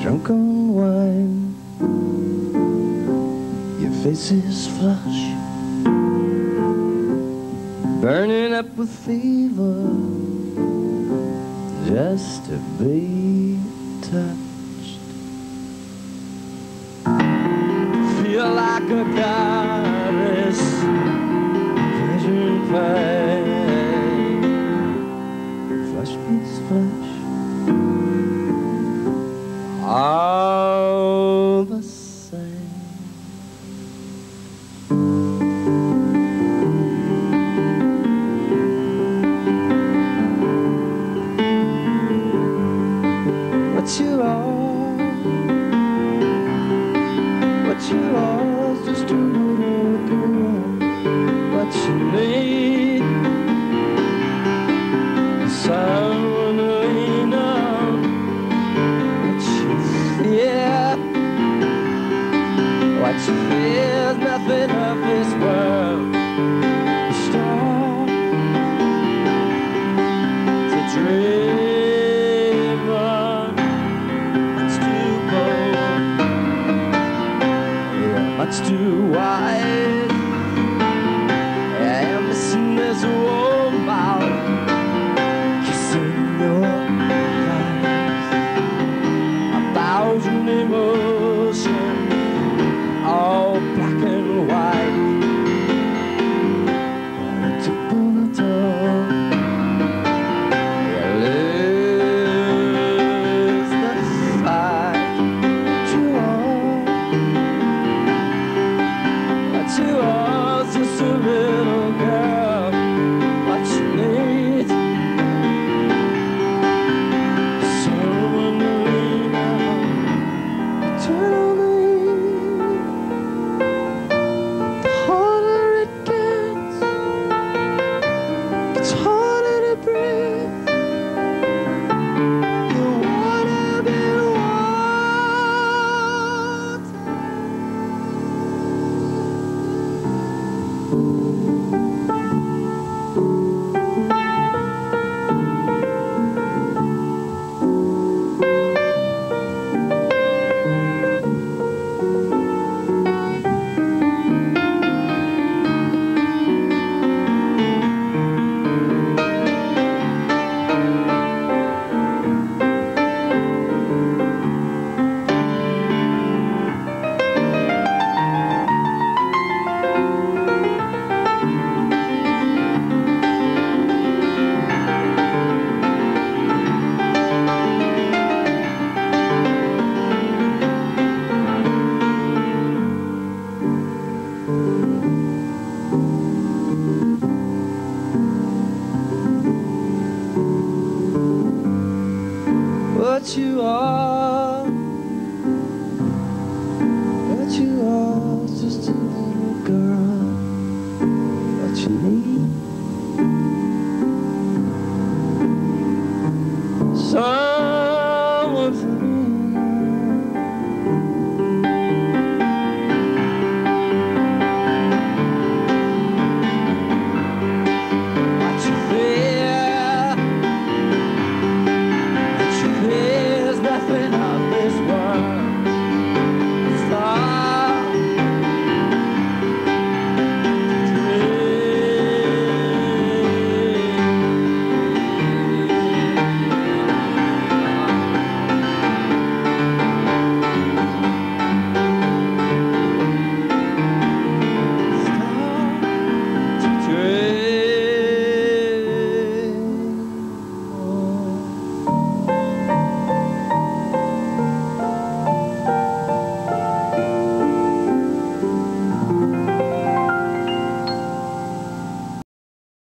drunk on wine. Your face is flush, burning up with fever, just to be touched. Feel like a goddess, pleasure and Someone to lean on. What fear, what you fear is nothing of this world. Much too yeah, too wide. You are just a little What you are, What you are just a little girl What you need. So.